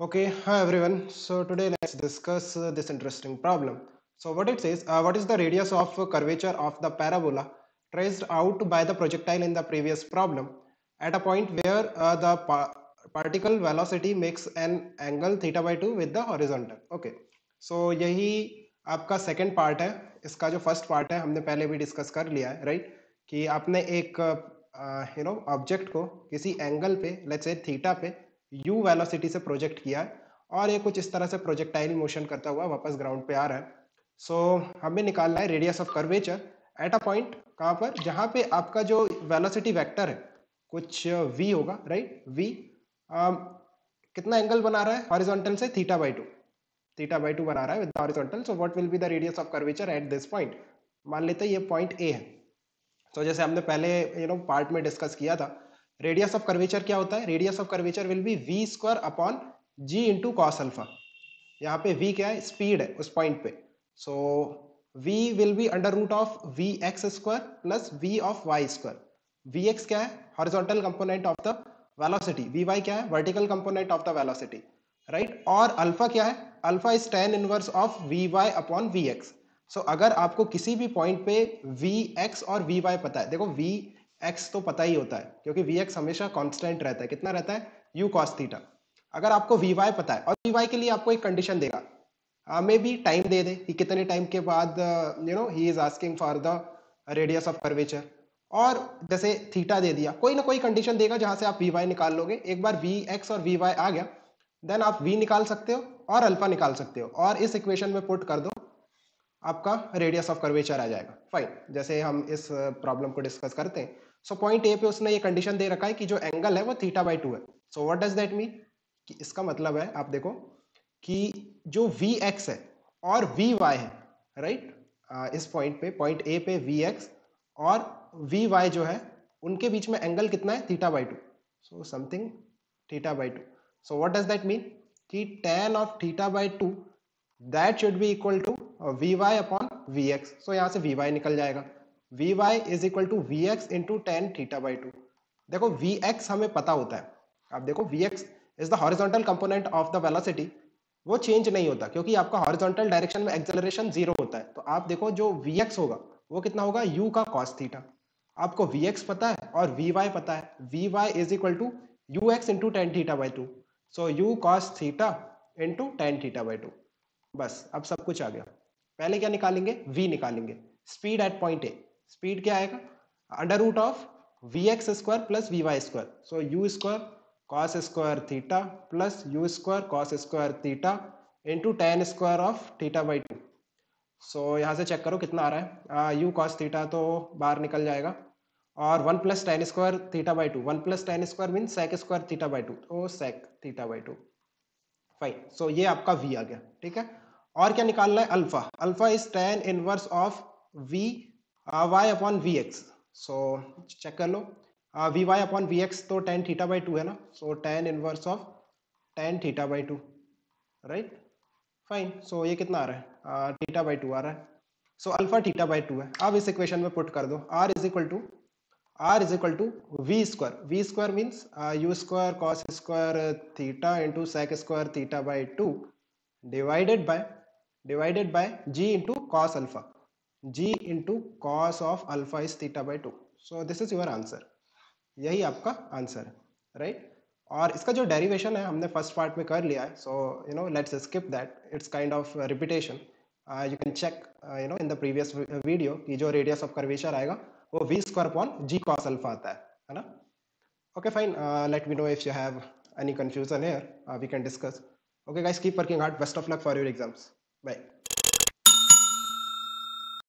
Okay, hi everyone. So today let's discuss uh, this interesting problem. So what it says, uh, what is the radius of curvature of the parabola traced out by the projectile in the previous problem at a point where uh, the pa particle velocity makes an angle theta by 2 with the horizontal. Okay, so यही आपका second part है इसका जो first part है हमने पहले भी discuss कर लिया है right कि आपने एक यू नो ऑब्जेक्ट को किसी एंगल पे लेट्स से थीटा पे u वेलोसिटी से प्रोजेक्ट किया है और ये कुछ इस तरह से प्रोजेक्टाइल मोशन करता हुआ वापस ग्राउंड पे आ रहा है। सो so, हमें निकालना है radius of curvature at a point कहाँ पर? जहाँ पे आपका जो वेलोसिटी वेक्टर है कुछ v होगा राइट v um, कितना एंगल बना रहा है? हॉरिजॉन्टल से theta by two theta by two बना रहा है with horizontal so what will be the radius of curvature at this point मान लेते हैं ये पॉइंट ए है। तो जैसे हमने पहले यू नो पार्ट में डिस्कस किया था रेडियस ऑफ़ कर्वेचर क्या होता है? Radius of curvature will be V square upon G into cos alpha यहाँ पे v क्या है? स्पीड है उस पॉइंट पे. So v will be under root of V X square plus V of Y square V X क्या है? Horizontal component of the velocity V Y क्या है? Vertical component of the velocity right और alpha क्या है? Alpha is tan inverse of V Y upon V X so अगर आपको किसी भी पॉइंट पे वी एक्स और वी वाई पता है, देखो वी एक्स तो पता ही होता है, क्योंकि वी एक्स हमेशा कांस्टेंट रहता है। कितना रहता है? यू कॉस थीटा अगर आपको वी वाई पता है, और वी वाई के लिए आपको एक कंडीशन देगा। मे बी टाइम दे दे कि कितने टाइम के बाद you know he is asking for the radius of curvature और जैसे थीटा दे दिया, कोई ना कोई कंडीशन देगा जहाँ से आप वी वाई निकाल लोगे। एक बार वी एक्स और वी वाई आ गया देन आप वी निकाल सकते हो और अल्फ़ा निकाल सकते हो। और इस इक्वेशन में पुट कर दो, आपका रेडियस ऑफ़ कर्वेचर आ जाएगा। फाइन जैसे हम इस प्रॉब्लम को डिस्कस करते हैं। सो पॉइंट ए पे उसने ये कंडीशन दे रखा है कि जो एंगल है वो थीटा बाई टू है। So what does that mean कि इसका मतलब है, आप देखो, कि जो वी एक्स है और वी वाई है राइट right? इस पॉइंट पे पॉइंट ए पे वी एक्स और वी वाई जो है, उनके बीच में एंगल कितना है? Theta by two so something theta by two so what does that mean कि tan of theta by two that should be equal to V Y upon V X so यहाँ से वी वाई निकल जाएगा। V Y is equal to V X into tan theta by two देखो we x हमें पता होता है। आप देखो V X is the horizontal component of the velocity वो चेंज नहीं होता, क्योंकि आपका हॉरिजॉन्टल डायरेक्शन में एक्सेलरेशन ज़ीरो होता है। तो आप देखो, जो वी एक्स होगा, वो कितना होगा? यू का कॉस थीटा आपको वी एक्स पता है और वी वाई पता है। V y is equal to u x into tan theta by two so u cos theta into tan theta by two बस, अब सब कुछ आ गया। पहले क्या निकालेंगे? वी निकालेंगे। Speed at point A speed क्या आएगा? Under root of v x square plus v y square so u square cos square theta plus u square cos square theta into tan square of theta by two so यहाँ से check करो कितना आ रहा है। You cos theta तो बाहर निकल जाएगा। और one plus tan square theta by two one plus tan square mean sec square theta by two तो sec theta by two fine so ये आपका वी आ गया। ठीक है? और क्या निकालना है? Alpha alpha is tan inverse of v y upon v x so check कर लो v y upon v x तो टेन थीटा बाई टू है ना? So tan inverse of tan theta by two right fine so ये कितना आ रहा है? Theta by to आ रहा है. So alpha theta by two है. अब इस इक्वेशन में पुट कर दो. R is equal to r is equal to v square v square means u square cos square theta into sec square theta by two divided by divided by g into cos alpha. G into cos of alpha is theta by 2 so, this is your answer. यही आपका answer है right और इसका जो derivation है, हमने first part में कर लिया है so you know let's skip that it's kind of repetition you can check you know in the previous video कि जो रेडियस ऑफ़ कर्वेचर आएगा, वो v square upon g cos alpha आता है है ना? Okay fine let me know if you have any confusion here we can discuss okay guys keep working hard best of luck for your exams Bye.